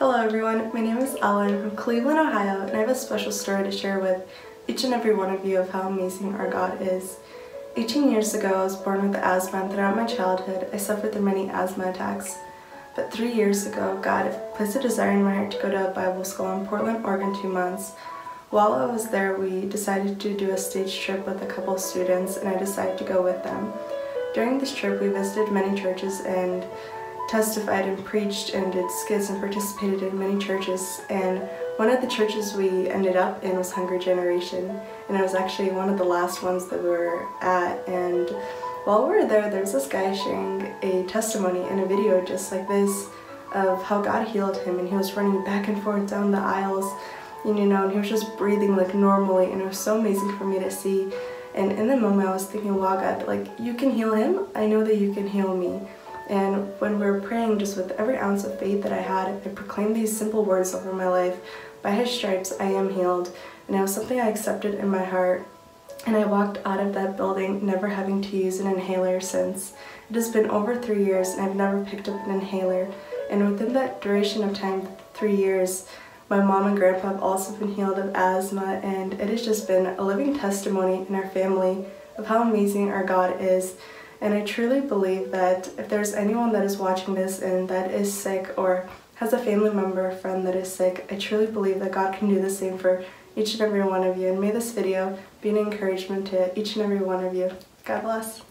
Hello everyone, my name is Ella. I'm from Cleveland, Ohio, and I have a special story to share with each and every one of you of how amazing our God is. 18 years ago, I was born with asthma, and throughout my childhood, I suffered through many asthma attacks. But three years ago, God placed a desire in my heart to go to a Bible school in Portland, Oregon, two months. While I was there, we decided to do a stage trip with a couple of students, and I decided to go with them. During this trip, we visited many churches and testified and preached and did skits and participated in many churches. And one of the churches we ended up in was Hungry Generation. And it was actually one of the last ones that we were at. And while we were there there was this guy sharing a testimony in a video just like this of how God healed him. And he was running back and forth down the aisles and you know and he was just breathing like normally. And it was so amazing for me to see. And in the moment I was thinking wow God like you can heal him. I know that you can heal me and when we were praying, just with every ounce of faith that I had, I proclaimed these simple words over my life. By his stripes, I am healed. And it was something I accepted in my heart. And I walked out of that building never having to use an inhaler since. It has been over three years and I've never picked up an inhaler. And within that duration of time, three years, my mom and grandpa have also been healed of asthma and it has just been a living testimony in our family of how amazing our God is. And I truly believe that if there's anyone that is watching this and that is sick or has a family member or friend that is sick, I truly believe that God can do the same for each and every one of you. And may this video be an encouragement to each and every one of you. God bless.